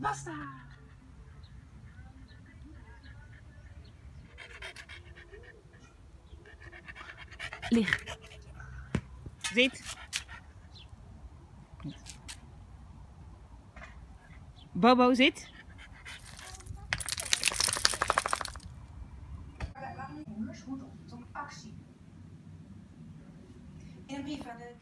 Basta! Lig. Zit. Bobo, zit. Onderzoek tot actie. In een brief aan de